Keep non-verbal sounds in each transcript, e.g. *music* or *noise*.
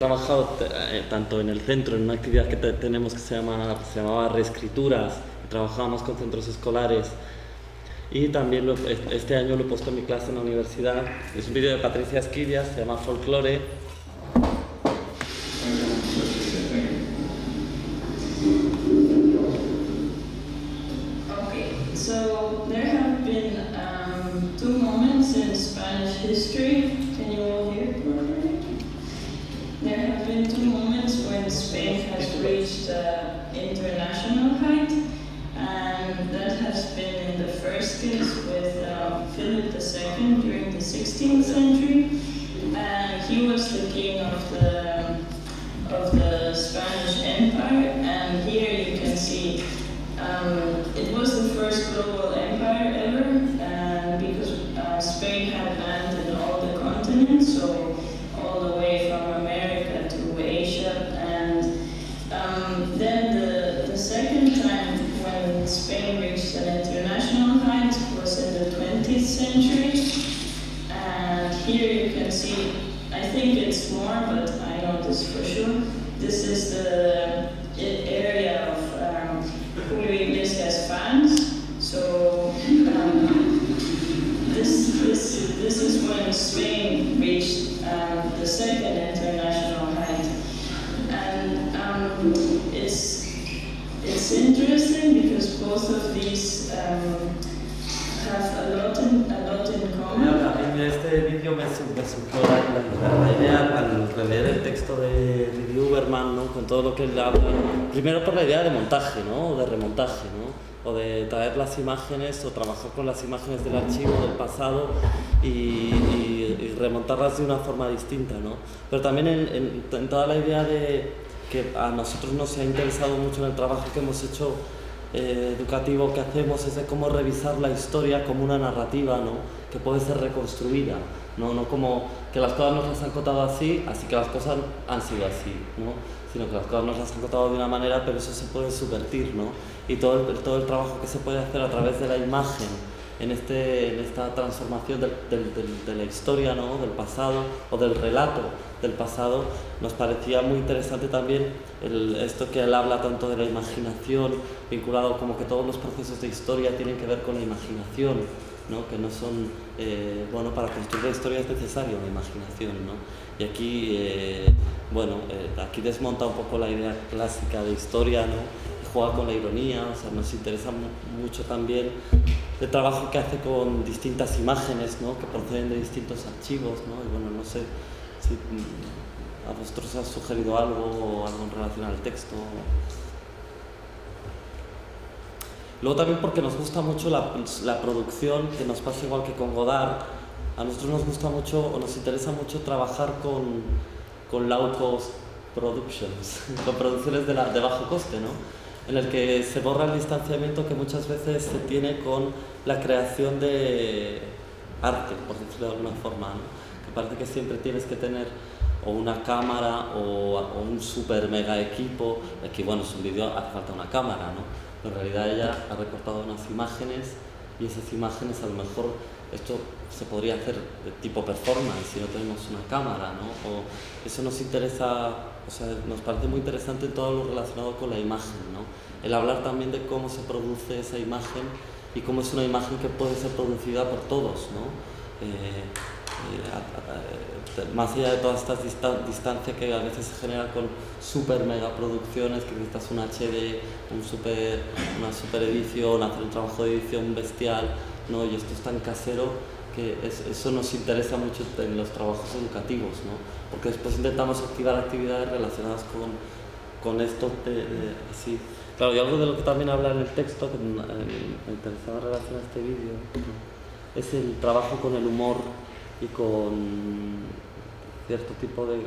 trabajado eh, tanto en el centro, en una actividad que tenemos que se, llama, se llamaba Reescrituras, trabajábamos con centros escolares y también este año lo he puesto en mi clase en la universidad. Es un vídeo de Patricia Esquivias, se llama Folklore Philip II during the 16th century. Uh, he was the king of the, of I think it's more, but I know this for sure. This is the area of um, Julio Iglesias fans. So um, *laughs* this, this, this is when Spain reached um, the second international height. And um, it's, it's interesting because both of these um, have a lot in, a lot in common. Primero por la idea de montaje, ¿no? De remontaje, ¿no? O de traer las imágenes o trabajar con las imágenes del archivo del pasado y, remontarlas de una forma distinta, ¿no? Pero también en, toda la idea de que a nosotros nos ha interesado mucho en el trabajo que hemos hecho eh, educativo que hacemos es de cómo revisar la historia como una narrativa, ¿no? Que puede ser reconstruida, ¿no? No como que las cosas nos las han contado así, así que las cosas han sido así, ¿no? sino que las cosas nos las han contado de una manera, pero eso se puede subvertir, ¿no? Y todo el, todo el trabajo que se puede hacer a través de la imagen, en, este, en esta transformación del, del, de la historia, ¿no? Del pasado o del relato del pasado, nos parecía muy interesante también el, esto que él habla tanto de la imaginación, vinculado como que todos los procesos de historia tienen que ver con la imaginación, ¿no? que no son, eh, bueno, para construir la historia es necesario la imaginación, ¿no? Y aquí, eh, bueno, eh, aquí desmonta un poco la idea clásica de historia, ¿no? Juega con la ironía, o sea, nos interesa mucho también el trabajo que hace con distintas imágenes, ¿no? Que proceden de distintos archivos, ¿no? Y bueno, no sé si mm, a vosotros os ha sugerido algo o algo en relación al texto. Luego también porque nos gusta mucho la, la producción, que nos pasa igual que con Godard, a nosotros nos gusta mucho o nos interesa mucho trabajar con, con low cost productions, *laughs* con producciones de, la, de bajo coste, ¿no? En el que se borra el distanciamiento que muchas veces se tiene con la creación de arte, por decirlo de alguna forma, ¿no? que parece que siempre tienes que tener o una cámara o, o un super mega equipo, aquí bueno, es un vídeo, hace falta una cámara, ¿no? pero en realidad ella ha recortado unas imágenes y esas imágenes a lo mejor esto se podría hacer de tipo performance si no tenemos una cámara, ¿no? O eso nos interesa, o sea, nos parece muy interesante todo lo relacionado con la imagen, ¿no? El hablar también de cómo se produce esa imagen y cómo es una imagen que puede ser producida por todos, ¿no? Eh, eh, más allá de todas estas distancias que a veces se generan con super mega producciones, que necesitas un HD, un super, una super edición, hacer un trabajo de edición bestial, ¿no? y esto es tan casero que eso nos interesa mucho en los trabajos educativos, ¿no? porque después intentamos activar actividades relacionadas con, con esto de, así. Claro, y algo de lo que también habla en el texto, que me, interesaba en relación a este vídeo, es el trabajo con el humor y con cierto tipo de,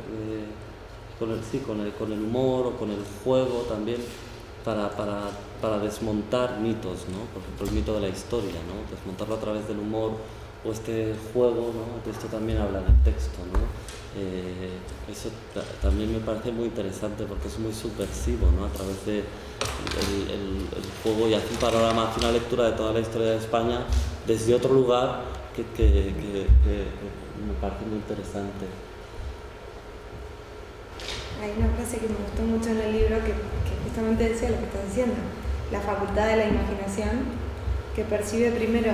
con el, sí, con el, con el humor o con el juego también para, para, para, desmontar mitos, ¿no? por ejemplo el mito de la historia, ¿no? desmontarlo a través del humor o este juego, ¿no? de esto también habla en el texto. ¿no? Eh, eso también me parece muy interesante porque es muy subversivo ¿no? a través del de el, el, juego y hace un panorama, hace una lectura de toda la historia de España desde otro lugar que, que, que, que me parece muy interesante. hay una frase que me gustó mucho en el libro que justamente decía lo que estás diciendo, la facultad de la imaginación que percibe primero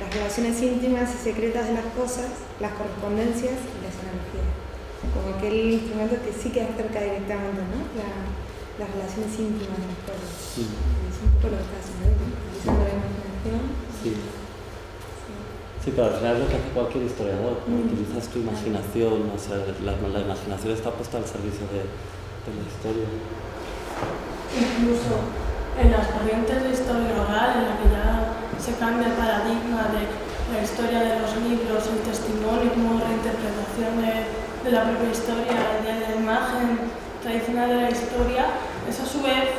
las relaciones íntimas y secretas de las cosas, las correspondencias y las energías. Como aquel instrumento que sí que acerca directamente ¿no? las relaciones íntimas de las cosas. Sí. Es un poco lo que está haciendo, utilizando la imaginación. Sí. Sí, pero al final es lo que hace cualquier historiador, mm. utilizas tu imaginación, o sea, la, la, imaginación está puesta al servicio de, de la historia. Incluso en las corrientes de historia oral, en la que ya se cambia el paradigma de la historia de los libros, el testimonio como reinterpretación de, de la propia historia, de la imagen tradicional de la historia, eso a su vez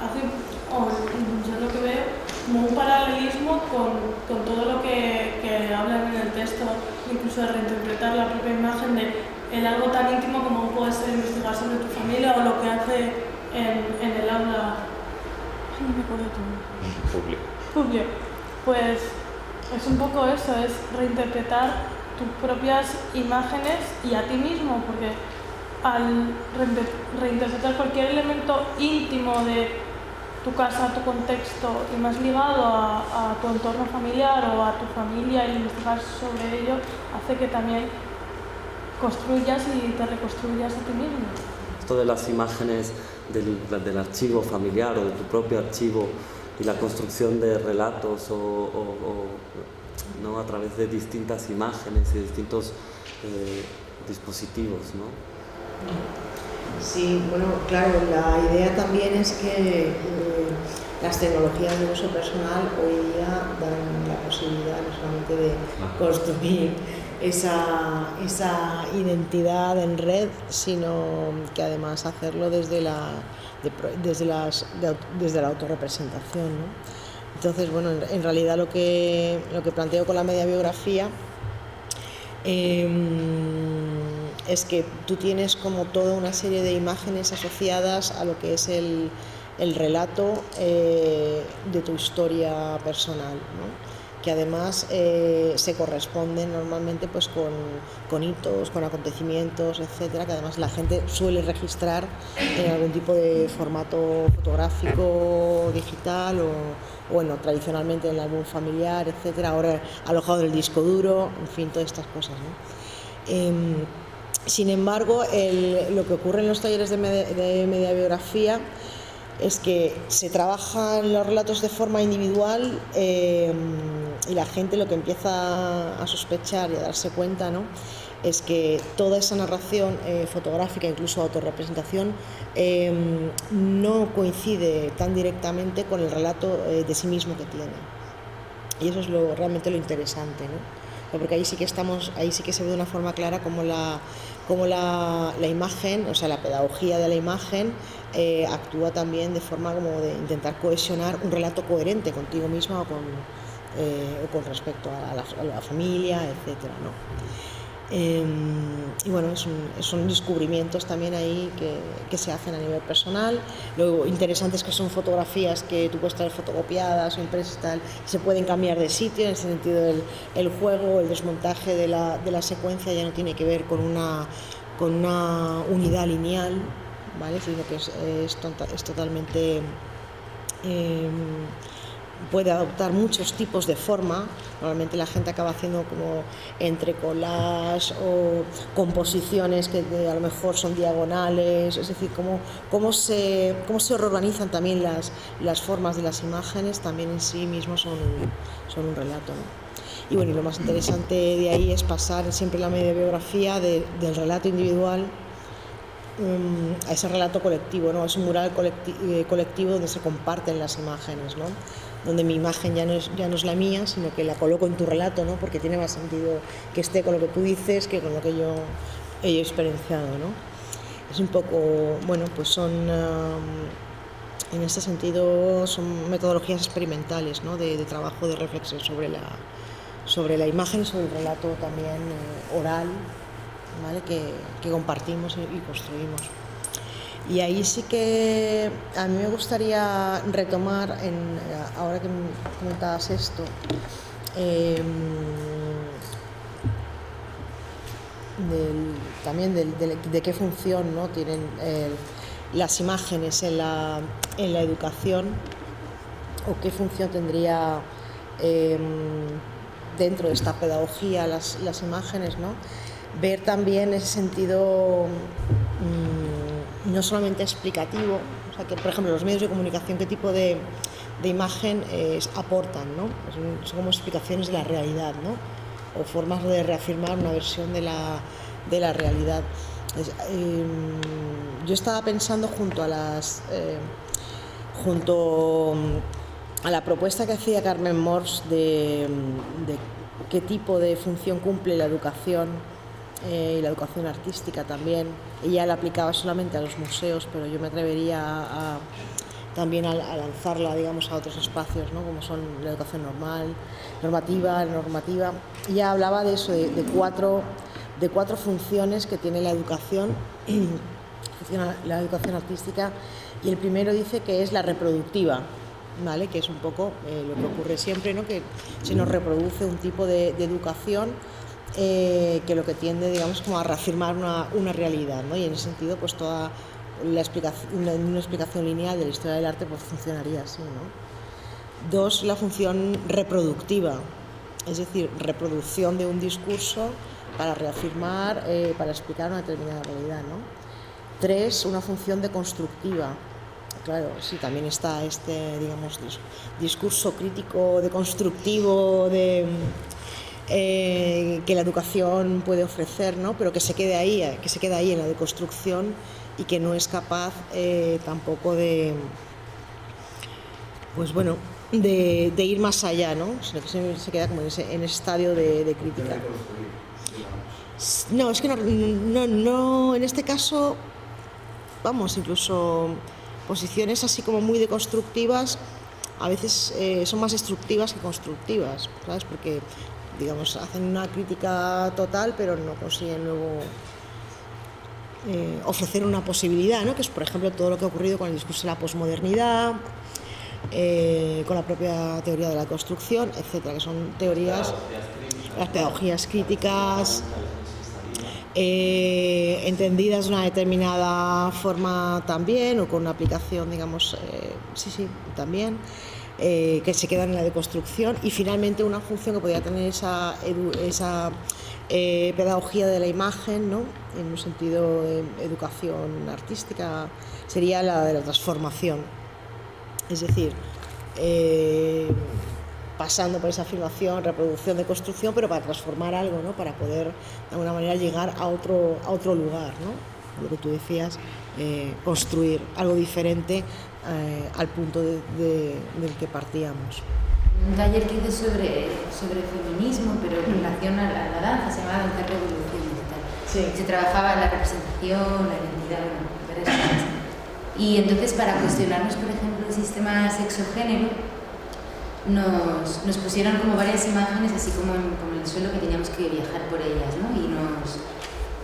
hace, o yo lo que veo, como un paralelismo con, con todo lo que, que, hablan en el texto, incluso de reinterpretar la propia imagen de en algo tan íntimo como puede ser investigar sobre tu familia o lo que hace en, en el aula no me acuerdo todo. Publio. Publio. Pues es un poco eso, es reinterpretar tus propias imágenes y a ti mismo, porque al reinterpretar cualquier elemento íntimo de tu casa, tu contexto y más ligado a, tu entorno familiar o a tu familia y investigar sobre ello, hace que también construyas y te reconstruyas a ti mismo. Esto de las imágenes del, del, archivo familiar o de tu propio archivo y la construcción de relatos o, o, o ¿no? a través de distintas imágenes y distintos eh, dispositivos. ¿no? Sí, bueno, claro, la idea también es que eh, las tecnologías de uso personal hoy día dan la posibilidad no solamente de construir esa, esa identidad en red, sino que además hacerlo desde la, desde las, desde la autorrepresentación. Entonces, bueno, en, realidad lo que, lo que planteo con la media biografía em, es que tú tienes como toda una serie de imágenes asociadas a lo que es el, el relato eh, de tu historia personal. ¿no? Que además eh, se corresponden normalmente pues con, con, hitos, con acontecimientos, etcétera, que además la gente suele registrar en algún tipo de formato fotográfico, digital o, bueno, tradicionalmente en el álbum familiar, etcétera, ahora alojado en el disco duro, en fin, todas estas cosas. Em, sin embargo, lo que ocurre en los talleres de, media, de media biografía es que se trabajan los relatos de forma individual eh, y la gente lo que empieza a sospechar y a darse cuenta ¿no? es que toda esa narración eh, fotográfica, incluso autorrepresentación, eh, no coincide tan directamente con el relato eh, de sí mismo que tiene. Y eso es lo, realmente lo interesante, ¿no? porque ahí sí que estamos, ahí sí que se ve de una forma clara cómo la, cómo la, la imagen, o sea, la pedagogía de la imagen eh, actúa también de forma como de intentar cohesionar un relato coherente contigo misma o con, eh, o con respecto a la, a la familia, etc. ¿no? Eh, y bueno, es son descubrimientos también ahí que, que, se hacen a nivel personal. Luego, interesantes que son fotografías que tú puedes traer fotocopiadas o impresas tal, se pueden cambiar de sitio, en el sentido del el juego, el desmontaje de la, de la secuencia ya no tiene que ver con una, con una unidad lineal, ¿vale? sino que es, es, tonta, es totalmente... Eh, puede adoptar muchos tipos de forma. Normalmente la gente acaba haciendo como entre o composiciones que a lo mejor son diagonales, es decir, cómo, cómo, se, cómo se organizan también las, las formas de las imágenes, también en sí mismos son, son un relato. ¿no? Y bueno, y lo más interesante de ahí es pasar siempre la media biografía de, del relato individual a ese relato colectivo, ¿no? es un mural eh, colectivo donde se comparten las imágenes, ¿no? Donde mi imagen ya no, es, ya no es la mía, sino que la coloco en tu relato, ¿no? porque tiene más sentido que esté con lo que tú dices que con lo que yo he experienciado. ¿no? Es un poco, bueno, pues son, um, en este sentido, son metodologías experimentales ¿no? de, trabajo, de reflexión sobre la, sobre la imagen, sobre el relato también eh, oral ¿vale? que, que compartimos y construimos. Y ahí sí que a mí me gustaría retomar, ahora que me comentabas esto, eh, también de qué función ¿no? tienen las imágenes en la, en la, educación o qué función tendría em, dentro de esta pedagogía las, las imágenes. ¿no? Ver también ese sentido mm, no solamente explicativo, o sea, que por ejemplo los medios de comunicación, qué tipo de, imagen aportan, ¿no? son como explicaciones de la realidad, ¿no? o formas de reafirmar una versión de la, de la realidad. Em, yo estaba pensando junto a las eh, junto a la propuesta que hacía Carmen Mors de, qué tipo de función cumple la educación eh, y la educación artística también. Ella la aplicaba solamente a los museos, pero yo me atrevería a también a, lanzarla digamos, a otros espacios, ¿no? como son la educación normal, normativa, normativa. Ya hablaba de eso, de, cuatro, de cuatro funciones que tiene la educación, *clears throat* la educación artística, y el primero dice que es la reproductiva, ¿vale? que es un poco eh, lo que ocurre siempre, ¿no? que se nos reproduce un tipo de, educación eh, que lo que tiende digamos, como a reafirmar una, una realidad, ¿no? y en ese sentido pues toda la explicación, una, una, explicación lineal de la historia del arte pues funcionaría así. ¿no? Dos, la función reproductiva, es decir, reproducción de un discurso para reafirmar, eh, para explicar una determinada realidad. ¿no? Tres, una función deconstructiva. Claro, sí, también está este, digamos, discurso crítico, deconstructivo, de, eh, que la educación puede ofrecer, ¿no? pero que se quede ahí, que se quede ahí en la deconstrucción y que no es capaz eh, tampoco de, pues bueno, de, ir más allá, ¿no? sino que se, queda como en ese, en estadio de, crítica. No, es que no, no, en este caso, vamos, incluso posiciones así como muy deconstructivas, a veces eh, son más destructivas que constructivas, ¿sabes? Porque, digamos, hacen una crítica total, pero no consiguen luego eh, ofrecer una posibilidad, ¿no? que es por ejemplo todo lo que ha ocurrido con el discurso de la posmodernidad, eh, con la propia teoría de la construcción, etcétera, que son teorías, las pedagogías críticas, eh, entendidas de una determinada forma también, o con una aplicación, digamos, sí, sí, también. que se quedan en la deconstrucción y finalmente una función que podría tener esa, esa eh, pedagogía de la imagen, ¿no? en un sentido de educación artística, sería la de la transformación. Es decir, eh, pasando por esa afirmación, reproducción de construcción, pero para transformar algo, ¿no? para poder de alguna manera llegar a otro, a otro lugar, ¿no? lo que tú decías, eh, construir algo diferente al punto del que partíamos un taller que hice sobre, sobre feminismo, pero en relación a la, danza, se llamaba Danza Revoluciones y tal. Se trabajaba la representación, la identidad, cosas. Y entonces para cuestionarnos, por ejemplo, el sistema sexo-género, nos, nos, pusieron como varias imágenes, así como en, como en el suelo, que teníamos que viajar por ellas, ¿no? Y, nos,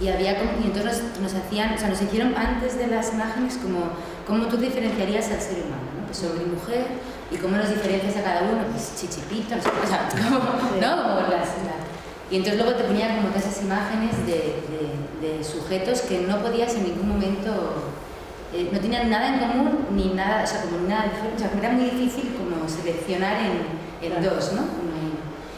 y, había, y entonces nos, nos, hacían, o sea, nos hicieron antes de las imágenes como cómo tú diferenciarías al ser humano, ¿no? Pues hombre y mujer, ¿Y cómo nos diferencias a cada uno? Pues chichipito, no sé, o sea, *laughs* ¿no? las, y entonces luego te ponían como todas esas imágenes de, de, sujetos que no podías en ningún momento, eh, no tenían nada en común ni nada, o sea, como nada diferente, o sea, era muy difícil como seleccionar en, en dos, ¿no?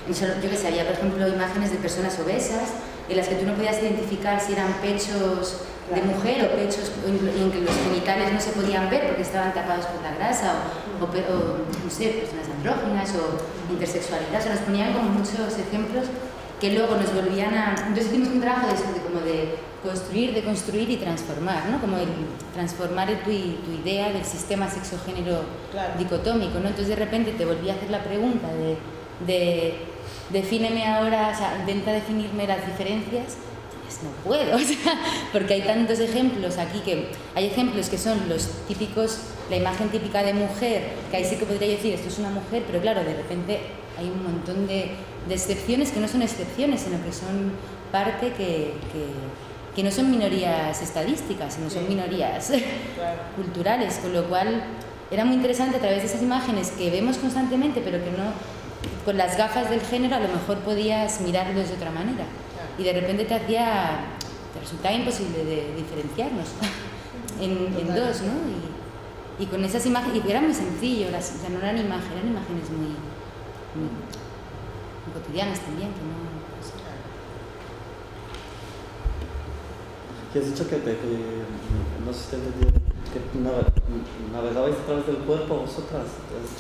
yo que sé, había por ejemplo imágenes de personas obesas en las que tú no podías identificar si eran pechos de mujer o pechos en que los genitales no se podían ver porque estaban tapados por la grasa o, no sé, personas andróginas o intersexualidad, se nos ponían como muchos ejemplos que luego nos volvían a... Entonces hicimos un trabajo de, como de construir, de construir y transformar, ¿no? Como el, transformar tu, tu, idea del sistema sexo-género dicotómico, ¿no? Entonces de repente te volví a hacer la pregunta de, de defíneme ahora, o sea, intenta definirme las diferencias no puedo, *laughs* porque hay tantos ejemplos aquí que hay ejemplos que son los típicos, la imagen típica de mujer, que ahí sí que podría decir esto es una mujer, pero claro, de repente hay un montón de, de excepciones que no son excepciones, sino que son parte que, que, que no son minorías estadísticas, sino son minorías *laughs* culturales, con lo cual era muy interesante a través de esas imágenes que vemos constantemente, pero que no, con las gafas del género a lo mejor podías mirarlos de otra manera. Y de repente te hacía, te resultaba imposible de diferenciarnos *laughs* en, dos, ¿no? Y, y, con esas imágenes, y era muy sencillo, o sea, no eran imágenes, eran imágenes muy, muy, cotidianas también, que no... ¿Qué has dicho que, te, que no sé si te entendí, que navegabais a través del cuerpo vosotras?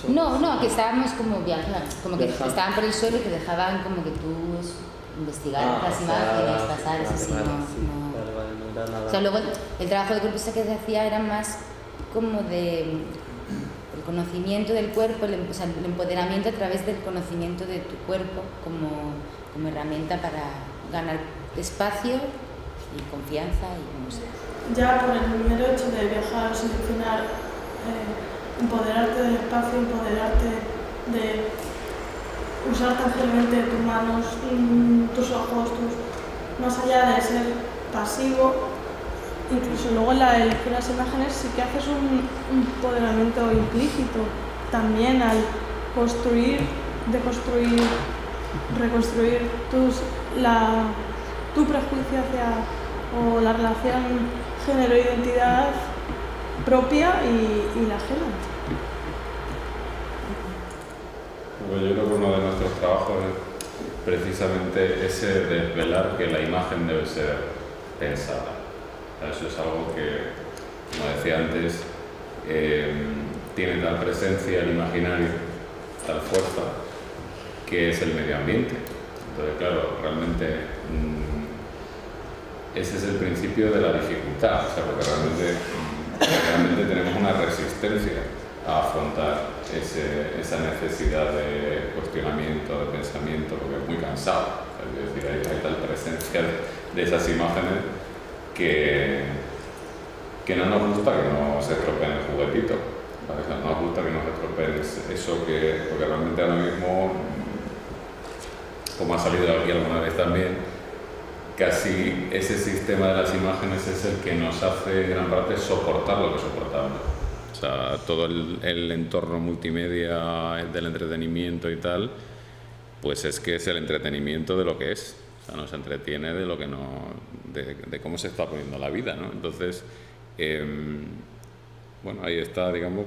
No, no, que estábamos como viajando, como que estaban por el suelo y que dejaban como que tú investigar ah, las imágenes, pasar, eso sí, no, o sea, luego el trabajo de cuerpo que se hacía era más como de el conocimiento del cuerpo, el, o sea, el empoderamiento a través del conocimiento de tu cuerpo como, como herramienta para ganar espacio y confianza y no sé. Ya por el mero hecho de viajar, seleccionar, eh, empoderarte del espacio, empoderarte de usar tangiblemente tus manos, tus ojos, tus, más allá de ser pasivo, incluso luego en la elección de las imágenes sí que haces un, empoderamiento implícito también al construir, deconstruir, reconstruir tus, la, tu prejuicio hacia o la relación género-identidad propia y, y la ajena. Yo creo que uno de nuestros trabajos es precisamente ese desvelar que la imagen debe ser pensada. Eso es algo que, como decía antes, eh, tiene tal presencia el imaginario, tal fuerza, que es el medio ambiente. Entonces, claro, realmente mm, ese es el principio de la dificultad, o sea, porque realmente, realmente tenemos una resistencia a afrontar esa necesidad de cuestionamiento, de pensamiento, porque es muy cansado. Es decir, hay, tal presencia de, esas imágenes que, que no nos gusta que no se estropeen el juguetito. No nos gusta que no se estropeen eso que, porque realmente ahora mismo, como ha salido aquí alguna vez también, casi ese sistema de las imágenes es el que nos hace en gran parte soportar lo que soportamos. Todo el, entorno multimedia del entretenimiento y tal, pues es que es el entretenimiento de lo que es. O sea, nos entretiene de lo que no, de, cómo se está poniendo la vida, ¿no? Entonces, em, bueno, ahí está, digamos,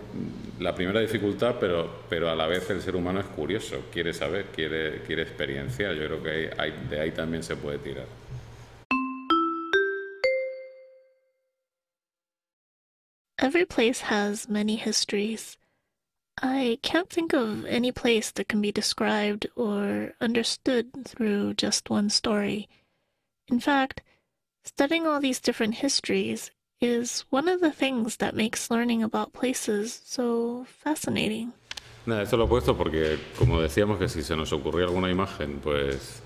la primera dificultad, pero, pero a la vez el ser humano es curioso, quiere saber, quiere, quiere experienciar. Yo creo que hay, de ahí también se puede tirar. Every place has many histories. I can't think of any place that can be described or understood through just one story. In fact, studying all these different histories is one of the things that makes learning about places so fascinating. Nada, esto lo he puesto porque, como decíamos, que si se nos ocurría alguna imagen, pues,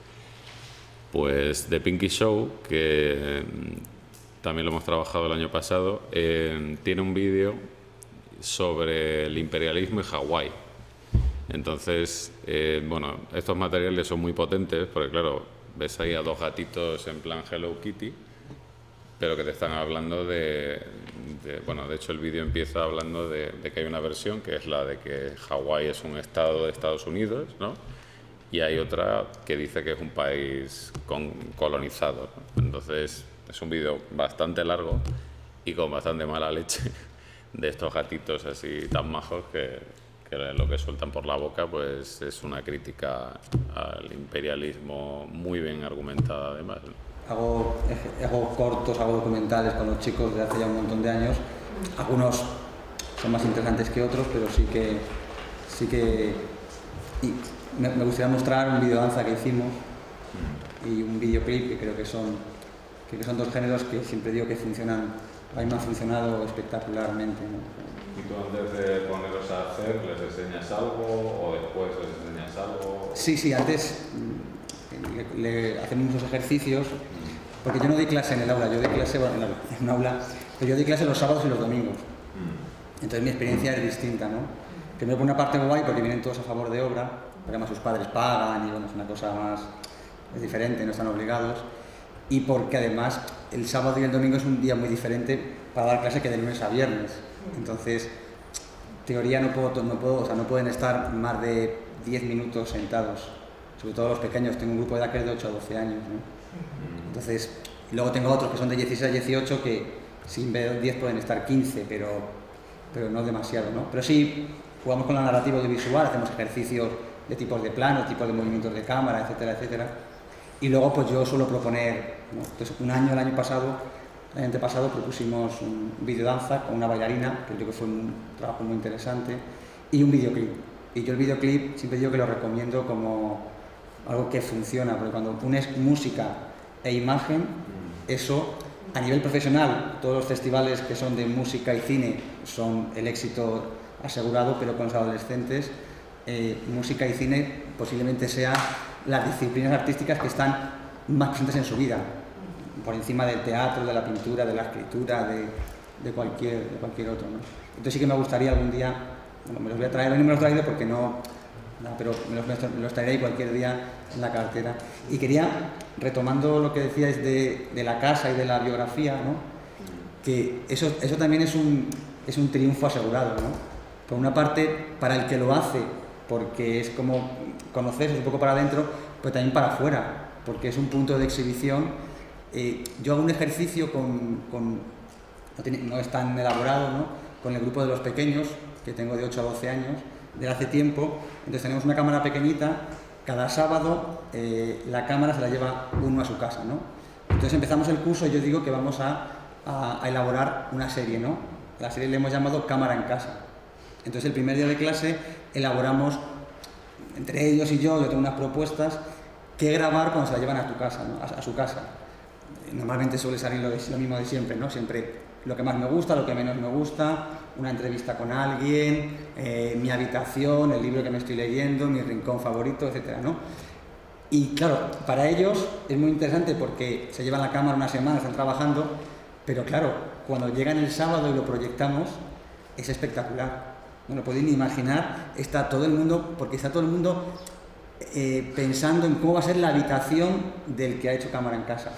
pues de Pinky Show, que también lo hemos trabajado el año pasado, tiene un vídeo sobre el imperialismo en Hawái. Entonces, eh, bueno, estos materiales son muy potentes porque, claro, ves ahí a dos gatitos en plan Hello Kitty, pero que te están hablando de, bueno, de hecho el vídeo empieza hablando de, que hay una versión que es la de que Hawái es un estado de Estados Unidos, ¿no? Y hay otra que dice que es un país con, colonizado. Entonces, es un vídeo bastante largo y con bastante mala leche *laughs* de estos gatitos así tan majos que, lo que sueltan por la boca pues es una crítica al imperialismo muy bien argumentada además. Hago, hago cortos, hago documentales con los chicos de hace ya un montón de años. Algunos son más interesantes que otros, pero sí que, sí que me, gustaría mostrar un video danza que hicimos y un videoclip que creo que son, que son dos géneros que siempre digo que funcionan a mí me ha funcionado espectacularmente. ¿Y tú antes de poneros a hacer, les enseñas algo o después les enseñas algo? Sí, sí, antes mm, le, hacemos muchos ejercicios, porque yo no doy clase en el aula, yo doy clase bueno, en un aula, pero yo doy clase los sábados y los domingos. Mm. Entonces mi experiencia es distinta, ¿no? Primero por una parte guay porque vienen todos a favor de obra, porque además sus padres pagan y bueno, es una cosa más, es diferente, no están obligados y porque además el sábado y el domingo es un día muy diferente para dar clase que de lunes a viernes. Entonces, teoría no, puedo, no, puedo, o sea, no pueden estar más de 10 minutos sentados, sobre todo los pequeños. Tengo un grupo de edad que es de 8 a 12 años. Entonces, luego tengo otros que son de 16 a 18 que sin ver 10 pueden estar 15, pero, pero no demasiado, ¿no? Pero sí, jugamos con la narrativa audiovisual, hacemos ejercicios de tipos de plano, tipos de movimientos de cámara, etcétera, etcétera. Y luego, pues yo suelo proponer, Entonces, un año, el año pasado, el año pasado propusimos un videodanza con una bailarina, que yo creo que fue un trabajo muy interesante, y un videoclip. Y yo el videoclip siempre digo que lo recomiendo como algo que funciona, porque cuando pones música e imagen, eso a nivel profesional, todos los festivales que son de música y cine son el éxito asegurado, pero con los adolescentes, eh, música y cine posiblemente sean las disciplinas artísticas que están más presentes en su vida, por encima del teatro, de la pintura, de la escritura, de, cualquier, de cualquier otro. Entonces sí que me gustaría algún día, bueno, me los voy a traer, no me los he traído porque no, pero me los, me los, traeré cualquier día en la cartera. Y quería, retomando lo que decíais de, de la casa y de la biografía, ¿no? que eso, eso también es un, es un triunfo asegurado. ¿no? Por una parte, para el que lo hace, porque es como conocerse un poco para adentro, pero también para afuera, porque es un punto de exhibición. Eh, yo hago un ejercicio con, no, tiene, es tan elaborado, ¿no? con el grupo de los pequeños, que tengo de 8 a 12 años, de hace tiempo. Entonces tenemos una cámara pequeñita, cada sábado eh, la cámara se la lleva uno a su casa, ¿no? Entonces empezamos el curso y yo digo que vamos a, a, elaborar una serie, ¿no? La serie le hemos llamado Cámara en Casa. Entonces el primer día de clase elaboramos, entre ellos y yo, yo tengo unas propuestas, qué grabar cuando se la llevan a tu casa, ¿no? a, su casa. Normalmente suele salir lo, mismo de siempre, ¿no? Siempre lo que más me gusta, lo que menos me gusta, una entrevista con alguien, eh, mi habitación, el libro que me estoy leyendo, mi rincón favorito, etc. ¿no? Y claro, para ellos es muy interesante porque se llevan la cámara una semana, están trabajando, pero claro, cuando llegan el sábado y lo proyectamos, es espectacular. No lo podéis ni imaginar, está todo el mundo, porque está todo el mundo eh, pensando en cómo va a ser la habitación del que ha hecho cámara en casa,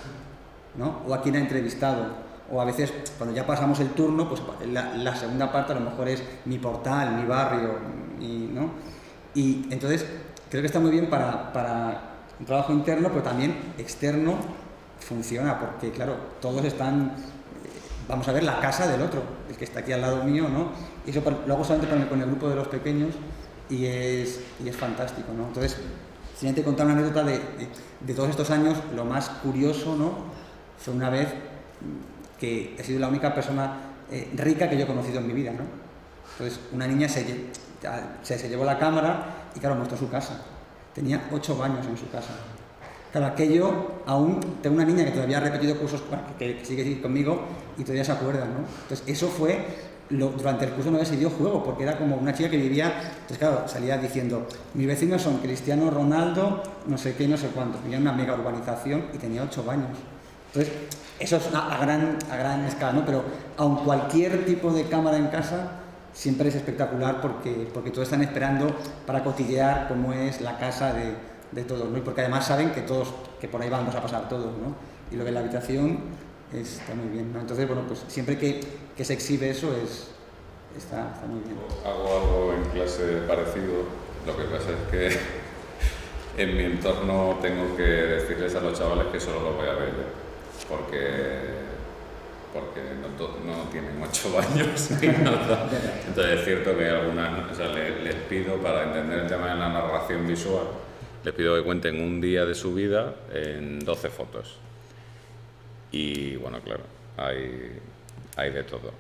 ¿no? o a quien ha entrevistado o a veces cuando ya pasamos el turno, pues la, segunda parte a lo mejor es mi portal, mi barrio, y, ¿no? y entonces creo que está muy bien para, para un trabajo interno, pero también externo funciona, porque claro, todos están, eh, vamos a ver la casa del otro, el que está aquí al lado mío, ¿no? Y eso lo hago solamente con el, grupo de los pequeños y es, y es fantástico, ¿no? Entonces, simplemente contar una anécdota de, de todos estos años, lo más curioso, ¿no? Fue una vez que he sido la única persona eh, rica que yo he conocido en mi vida, ¿no? Entonces, una niña se, se, llevó la cámara y, claro, mostró su casa. Tenía ocho años en su casa. Claro, aquello, aún tengo una niña que todavía ha repetido cursos, que, que sigue conmigo y todavía se acuerda, ¿no? Entonces, eso fue, lo, durante el curso no se dio juego, porque era como una chica que vivía, entonces claro, salía diciendo, mis vecinos son Cristiano Ronaldo, no sé qué, no sé cuántos, vivía en una mega urbanización y tenía ocho años. Entonces, eso es a, gran, escala, ¿no? Pero aun cualquier tipo de cámara en casa siempre es espectacular porque, porque todos están esperando para cotillear cómo es la casa de, de todos, ¿no? Y porque además saben que todos, que por ahí vamos a pasar todos, ¿no? Y lo de la habitación está muy bien, ¿no? Entonces, bueno, pues siempre que, que se exhibe eso es, está, está muy bien. Hago algo en clase parecido, lo que pasa es que *laughs* en mi entorno tengo que decirles a los chavales que solo lo voy a ver porque porque no, tienen ocho *laughs* años ni nada. Entonces es cierto que algunas, o sea, les, pido para entender el tema de la narración visual, les pido que cuenten un día de su vida en 12 fotos. Y bueno, claro, hay, hay de todo.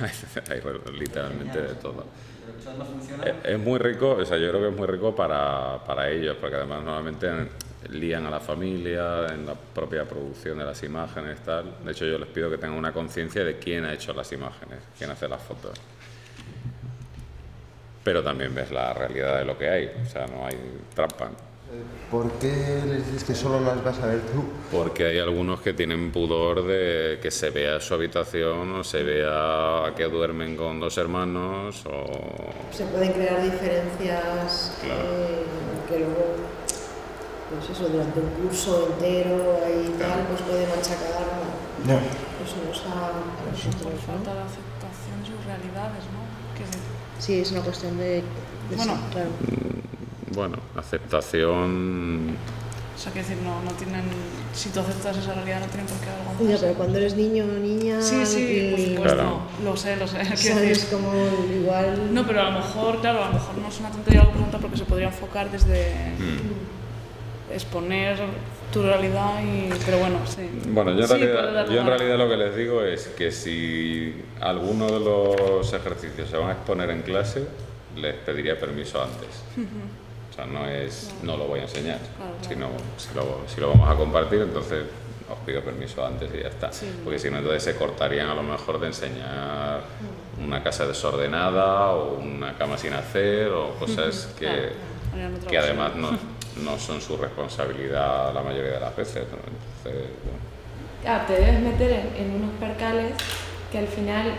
*laughs* hay literalmente de todo. Es, muy rico, o sea, yo creo que es muy rico para, para ellos, porque además normalmente lían a la familia en la propia producción de las imágenes, tal. De hecho, yo les pido que tengan una conciencia de quién ha hecho las imágenes, quién hace las fotos. Pero también ves la realidad de lo que hay, o sea, no hay trampa. ¿Por qué les dices que solo las vas a ver tú? Porque hay algunos que tienen pudor de que se vea su habitación o se vea que duermen con dos hermanos o... Se pueden crear diferencias eh, que luego pues eso, durante un curso entero y tal, pues puede machacar no. Eso nos ha... Por falta de aceptación de sus realidades, ¿no? Sí, es una cuestión de... bueno, mm, bueno, aceptación... O sea, que decir, no, no tienen, si tú aceptas esa realidad, no tienen por qué avergonzarse. Ya, pero cuando eres niño o niña... Sí, sí, por supuesto, lo sé, lo sé. *laughs* Sabes como igual... No, pero a lo mejor, claro, a lo mejor no es una tontería la pregunta porque se podría enfocar desde mm. Exponer tu realidad y... pero bueno, sí. Bueno, yo en, realidad, yo en realidad lo que les digo es que si alguno de los ejercicios se van a exponer en clase, les pediría permiso antes. O sea, no es, no lo voy a enseñar, sino si lo, si lo vamos a compartir, entonces os pido permiso antes y ya está. Porque si no, entonces se cortarían a lo mejor de enseñar una casa desordenada o una cama sin hacer o cosas que, que además no, *laughs* no, son su responsabilidad la mayoría de las veces. Entonces, Claro, te debes meter en unos percales que al final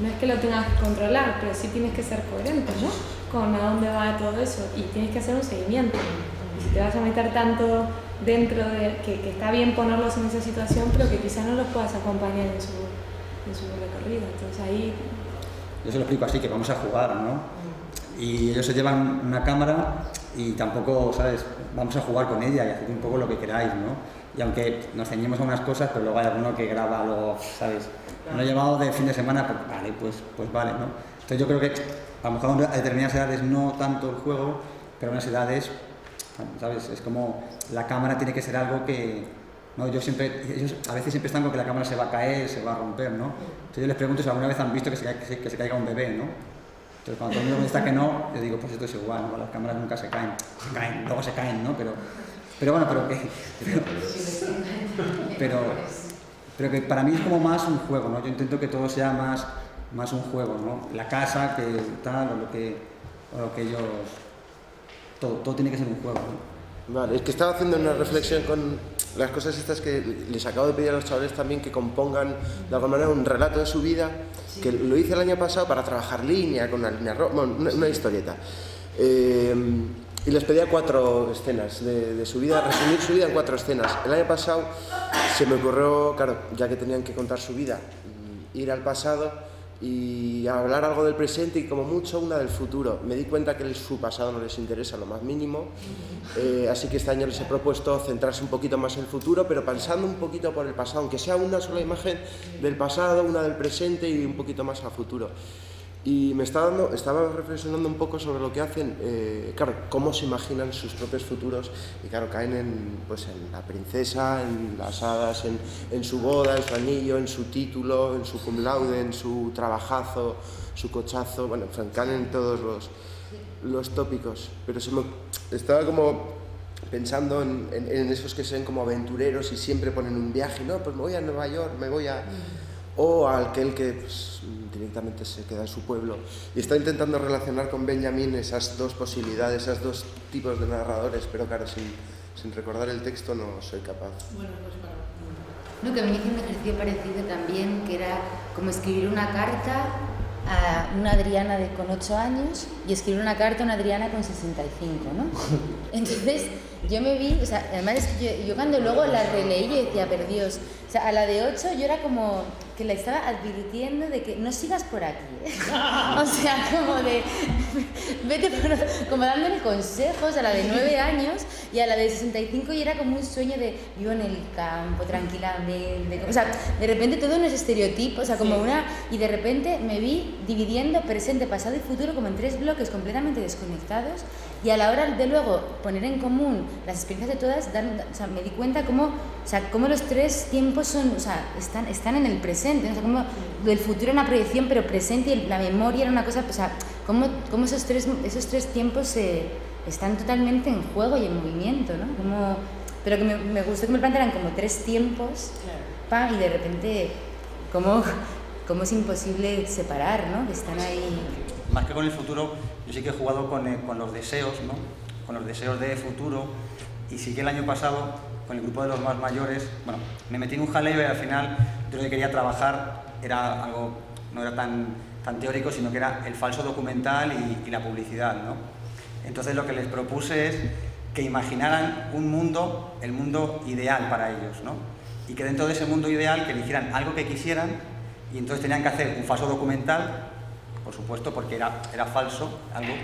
no es que lo tengas que controlar, pero sí tienes que ser coherente, ¿no? Con a dónde va todo eso y tienes que hacer un seguimiento. Y si te vas a meter tanto dentro de que, que está bien ponerlos en esa situación, pero que quizás no los puedas acompañar en su, en su recorrido. Entonces ahí... Yo se lo explico así, que vamos a jugar, ¿no? Y ellos se llevan una cámara y tampoco, ¿sabes? Vamos a jugar con ella y hacer un poco lo que queráis, ¿no? Y aunque nos ceñimos a unas cosas, pero luego hay alguno que graba luego, ¿sabes? Me lo he llevado de fin de semana, pues vale, pues, pues vale, ¿no? Entonces yo creo que a lo mejor a determinadas edades no tanto el juego, pero a unas edades, ¿sabes? Es como la cámara tiene que ser algo que, ¿no? Yo siempre, ellos a veces siempre están con que la cámara se va a caer, se va a romper, ¿no? Entonces yo les pregunto si alguna vez han visto que se, que se caiga un bebé, ¿no? Entonces cuando todo el mundo que no, yo digo, pues esto es igual, ¿no? Las cámaras nunca se caen, se caen, luego se caen, ¿no? Pero, pero bueno, pero que... pero pero que para mí es como más un juego, ¿no? Yo intento que todo sea más, más un juego, ¿no? La casa, que tal, o lo que, lo que ellos... Todo, todo tiene que ser un juego, ¿no? Vale, es que estaba haciendo una reflexión con las cosas estas que les acabo de pedir a los chavales también que compongan de alguna manera un relato de su vida, que lo hice el año pasado para trabajar línea, con una línea roja, bueno, una, historieta. Eh, y les pedía cuatro escenas de, su vida, resumir su vida en cuatro escenas. El año pasado se me ocurrió, claro, ya que tenían que contar su vida, ir al pasado y hablar algo del presente y como mucho una del futuro. Me di cuenta que su pasado no les interesa lo más mínimo, eh, así que este año les he propuesto centrarse un poquito más en el futuro, pero pensando un poquito por el pasado, aunque sea una sola imagen del pasado, una del presente y un poquito más al futuro. Y me estaba, dando, estaba reflexionando un poco sobre lo que hacen, eh, claro, cómo se imaginan sus propios futuros y claro, caen en, pues, en la princesa, en las hadas, en, en, su boda, en su anillo, en su título, en su cum laude, en su trabajazo, su cochazo, bueno, caen en todos los, los tópicos. Pero se estaba como pensando en, en, esos que sean como aventureros y siempre ponen un viaje, no, pues me voy a Nueva York, me voy a... O a aquel que... Pues, directamente se queda en su pueblo. Y está intentando relacionar con Benjamin esas dos posibilidades, esos dos tipos de narradores, pero claro, sin, sin recordar el texto no soy capaz. Bueno, pues para... No, que me hice un ejercicio parecido también, que era como escribir una carta a una Adriana de, con 8 años y escribir una carta a una Adriana con 65, ¿no? *laughs* Entonces yo me vi, o sea, además es que yo, yo cuando luego la releí yo decía, pero Dios, o sea, a la de 8 yo era como que le estaba advirtiendo de que no sigas por aquí. ¿eh? *laughs* o sea, como de, vete por, como dándole consejos a la de 9 años y a la de 65 y era como un sueño de vivo en el campo tranquilamente. O sea, de repente todo unos estereotipos, o sea, como una... Y de repente me vi dividiendo presente, pasado y futuro como en tres bloques completamente desconectados y a la hora de luego poner en común las experiencias de todas, o sea, me di cuenta cómo, o sea, cómo los tres tiempos son, o sea, están, están en el presente, o sea, cómo el futuro era una proyección pero presente y la memoria era una cosa, o sea, cómo, cómo esos, tres, esos tres tiempos se, están totalmente en juego y en movimiento, ¿no? Como, pero que me, me gustó que me plantearan como tres tiempos pa, y de repente cómo, cómo es imposible separar, ¿no? Que están ahí. Más que con el futuro, yo sí que he jugado con, eh, con los deseos, ¿no? Con los deseos de futuro y sí que el año pasado con el grupo de los más mayores, bueno, me metí en un jaleo y al final yo lo que quería trabajar era algo, no era tan, tan teórico, sino que era el falso documental y, y la publicidad, ¿no? Entonces lo que les propuse es que imaginaran un mundo, el mundo ideal para ellos, ¿no? Y que dentro de ese mundo ideal que eligieran algo que quisieran y entonces tenían que hacer un falso documental por supuesto, porque era, era falso algo,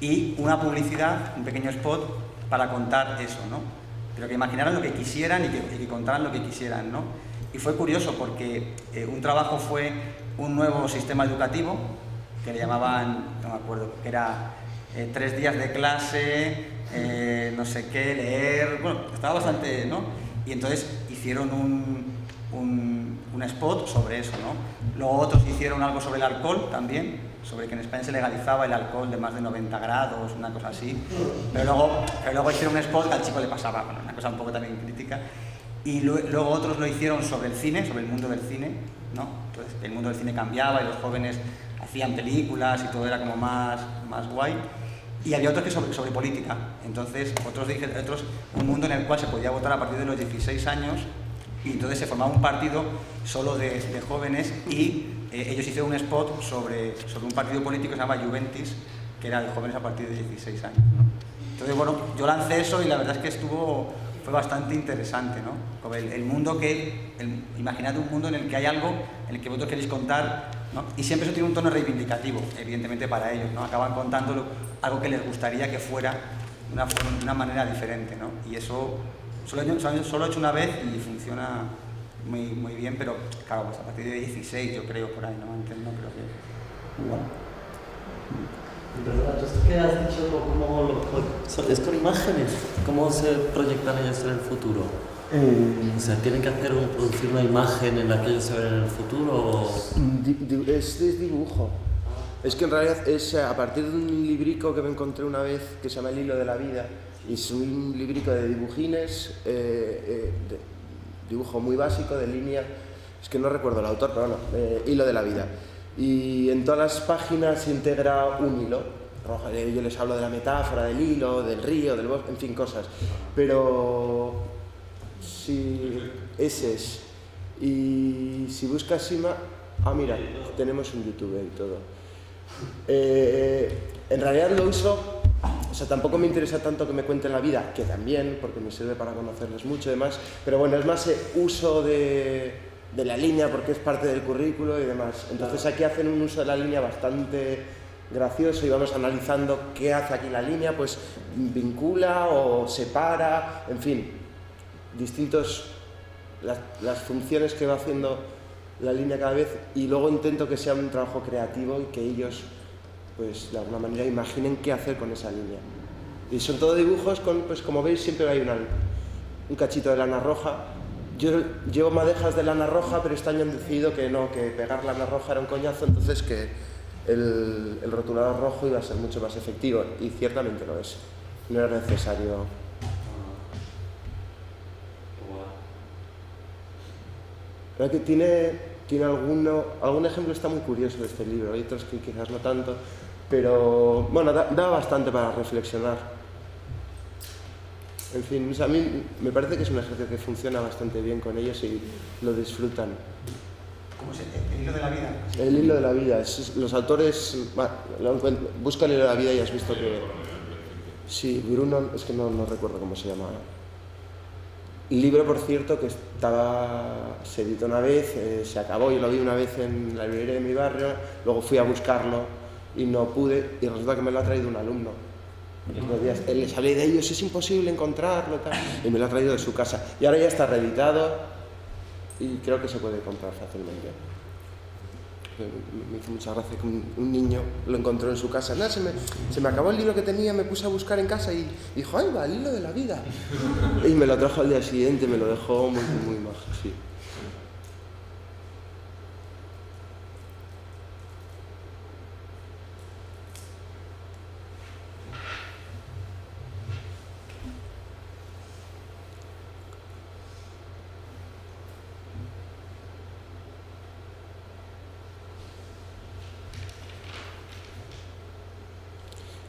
y una publicidad, un pequeño spot para contar eso, ¿no? pero que imaginaran lo que quisieran y que, contaran lo que quisieran, ¿no? Y fue curioso porque eh, un trabajo fue un nuevo sistema educativo que le llamaban, no me acuerdo, que era eh, tres días de clase, eh, no sé qué, leer, bueno, estaba bastante, ¿no? Y entonces hicieron un, un spot sobre eso, ¿no? Luego otros hicieron algo sobre el alcohol también, sobre que en España se legalizaba el alcohol de más de 90 grados, una cosa así. Pero luego, pero hicieron un spot que al chico le pasaba, bueno, una cosa un poco también crítica. Y luego otros lo hicieron sobre el cine, sobre el mundo del cine, ¿no? Entonces el mundo del cine cambiaba y los jóvenes hacían películas y todo era como más, más guay. Y había otros que sobre, política. Entonces, otros, otros, un mundo en el cual se podía votar a partir de los 16 años y entonces se formaba un partido solo de, de jóvenes y eh, ellos hicieron un spot sobre, sobre un partido político que se llama Juventus, que era de jóvenes a partir de 16 años. Entonces, bueno, yo lancé eso y la verdad es que estuvo, fue bastante interesante, ¿no? El, mundo que, el, imaginad un mundo en el que hay algo en el que vosotros queréis contar, ¿no? Y siempre eso tiene un tono reivindicativo, evidentemente para ellos, ¿no? Acaban contando algo que les gustaría que fuera de una, una manera diferente, ¿no? Y eso solo, solo he hecho una vez y funciona muy, muy bien, pero claro, pues a partir de 16 yo creo por ahí, ¿no? Entiendo, creo que... Bueno. ¿Verdad? Esto que has dicho, ¿cómo es con imágenes? ¿Cómo se proyectan ellos en el futuro? Eh, o sea, ¿tienen que hacer un, producir una imagen en la que ellos se ven en el futuro? Es, es dibujo. Es que en realidad es a partir de un librico que me encontré una vez que se llama El hilo de la vida. Es un librico de dibujines, eh, eh, de, dibujo muy básico de línea, es que no recuerdo el autor, pero bueno, eh, hilo de la vida. Y en todas las páginas integra un hilo. Yo les hablo de la metáfora del hilo, del río, del bosque, en fin, cosas. Pero si ese es. Y si buscas Sima, ah, mira, tenemos un youtuber y todo. Eh, en realidad lo uso o sea, tampoco me interesa tanto que me cuenten la vida, que también, porque me sirve para conocerles mucho y demás, pero bueno, es más uso de, de la línea porque es parte del currículo y demás. Entonces aquí hacen un uso de la línea bastante gracioso y vamos analizando qué hace aquí la línea, pues vincula o separa, en fin, distintos, las, las funciones que va haciendo la línea cada vez y luego intento que sea un trabajo creativo y que ellos pues de alguna manera imaginen qué hacer con esa línea. Y son todo dibujos con, pues como veis, siempre hay un cachito de lana roja. Yo llevo madejas de lana roja, pero este año han decidido que no, que pegar lana roja era un coñazo, entonces que el, rotulador rojo iba a ser mucho más efectivo, y ciertamente lo es. No era necesario que tiene, tiene alguno, algún ejemplo está muy curioso de este libro, hay otros que quizás no tanto, pero bueno, da, bastante para reflexionar. En fin, a mí me parece que es un ejercicio que funciona bastante bien con ellos y lo disfrutan. ¿Cómo se ¿El hilo de la vida? El hilo de la vida. los autores, busca el hilo de la vida y has visto que... Sí, Bruno, es que no, no recuerdo cómo se llama. Libro, por cierto, que estaba, se editó una vez, eh, se acabó, yo lo vi una vez en la librería de mi barrio, luego fui a buscarlo y no pude, y resulta que me lo ha traído un alumno. Días, él les hablé de ellos, es imposible encontrarlo, tal, y me lo ha traído de su casa. Y ahora ya está reeditado y creo que se puede comprar fácilmente. Me hizo mucha gracia que un, niño lo encontró en su casa. Nada, se me, se me acabó el libro que tenía, me puse a buscar en casa y dijo, ¡ay, va, el libro de la vida! Y me lo trajo al día siguiente, me lo dejó muy, muy, muy majo, sí.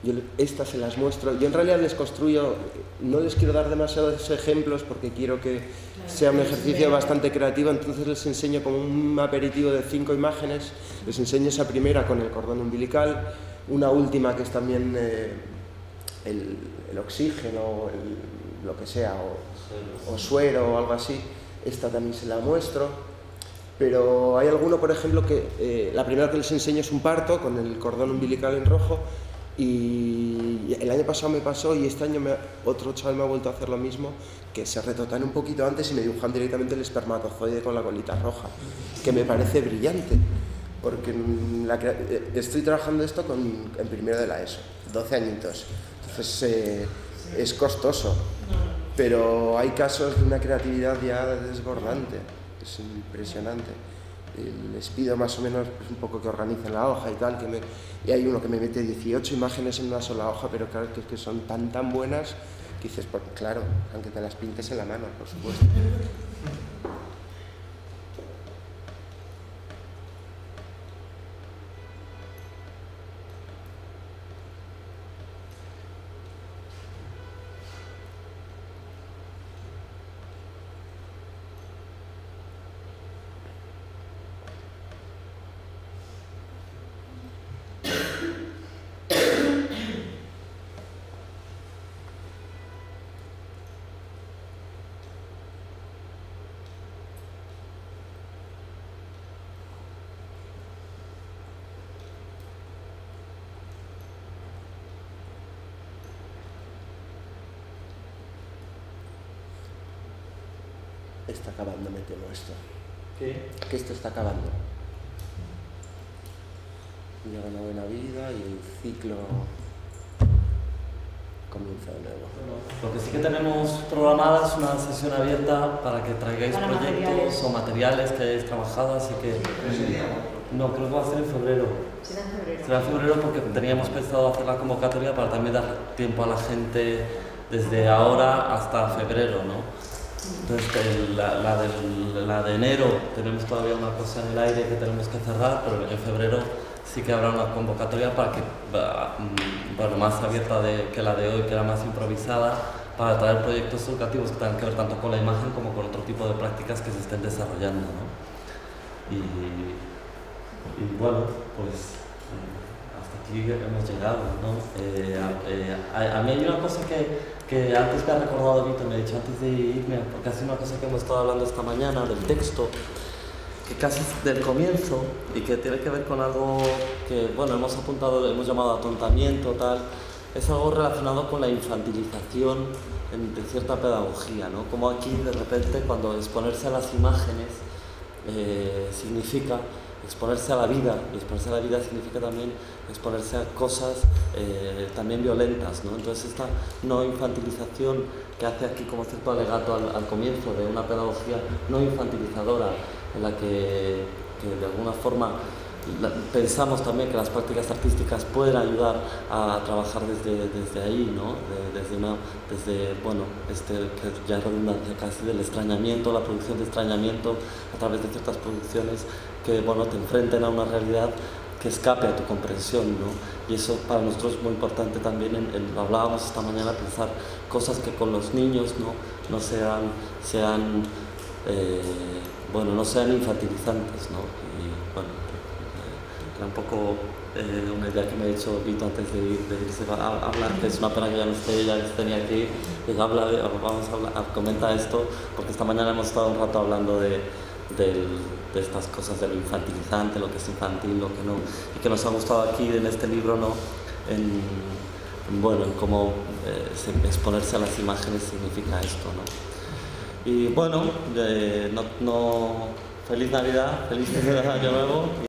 yo estas se las muestro. Yo en realidad les construyo, no les quiero dar demasiados ejemplos porque quiero que sea un ejercicio bastante creativo, entonces les enseño como un aperitivo de cinco imágenes, les enseño esa primera con el cordón umbilical, una última que es también eh, el, oxígeno, lo que sea, o, suero o algo así, esta también se la muestro. Pero hay alguno, por ejemplo, que eh, la primera que les enseño es un parto con el cordón umbilical en rojo, Y el año pasado me pasó y este año me, otro chaval me ha vuelto a hacer lo mismo, que se retotan un poquito antes y me dibujan directamente el espermatozoide con la colita roja, que me parece brillante, porque eh, estoy trabajando esto con, en primero de la ESO, 12 añitos, entonces eh, es costoso, pero hay casos de una creatividad ya desbordante, es impresionante les pido más o menos pues, un poco que organicen la hoja y tal, que me, y hay uno que me mete 18 imágenes en una sola hoja, pero claro que, que son tan tan buenas que dices, pues claro, aunque te las pintes en la mano, por supuesto. está acabando, me temo esto. ¿Qué? Que esto está acabando. Llega una buena vida y el ciclo comienza de nuevo. lo que sí que tenemos programada es una sesión abierta para que traigáis proyectos o materiales que hayáis trabajado, así que... No, creo que va a ser en febrero. Será en febrero. Será en febrero porque teníamos pensado hacer la convocatoria para también dar tiempo a la gente desde ahora hasta febrero, ¿no? Entonces, la, de, la, de, enero tenemos todavía una cosa en el aire que tenemos que cerrar, pero en febrero sí que habrá una convocatoria para que, mm, bueno, más abierta de, que la de hoy, que era más improvisada, para traer proyectos educativos que tengan que ver tanto con la imagen como con otro tipo de prácticas que se estén desarrollando. ¿no? Y, y, bueno, pues eh, hasta aquí hemos llegado. ¿no? Eh, eh, a, mí hay una cosa que, que antes me ha recordado Víctor, me ha dicho antes de irme, porque hace una cosa que hemos estado hablando esta mañana del texto, que casi es del comienzo y que tiene que ver con algo que, bueno, hemos apuntado, hemos llamado atontamiento, tal, es algo relacionado con la infantilización de cierta pedagogía, ¿no? Como aquí, de repente, cuando exponerse a las imágenes eh, significa exponerse a la vida, y exponerse a la vida significa también exponerse a cosas eh, también violentas, ¿no? Entonces esta no infantilización que hace aquí como cierto alegato al, comienzo de una pedagogía no infantilizadora, en la que, de alguna forma pensamos también que las prácticas artísticas pueden ayudar a trabajar desde, desde ahí, ¿no? desde, desde, bueno, este, que ya redundancia casi del extrañamiento, la producción de extrañamiento a través de ciertas producciones que bueno, te enfrenten a una realidad que escape a tu comprensión, ¿no? Y eso para nosotros es muy importante también, en, lo hablábamos esta mañana, pensar cosas que con los niños no, no sean, sean eh, bueno, no sean infantilizantes, ¿no? Y bueno, era un poco eh, una idea que me ha dicho Vito antes de, irse a, hablar, que es una pena que ya no esté, ya tenía ir, y habla, vamos a hablar, comenta esto, porque esta mañana hemos estado un rato hablando de, del de estas cosas de lo infantilizante, lo que es infantil, lo que no, y que nos ha gustado aquí en este libro, ¿no? En, bueno, en cómo eh, exponerse a las imágenes significa esto, ¿no? Y bueno, no, no, feliz Navidad, feliz *laughs* Año Nuevo.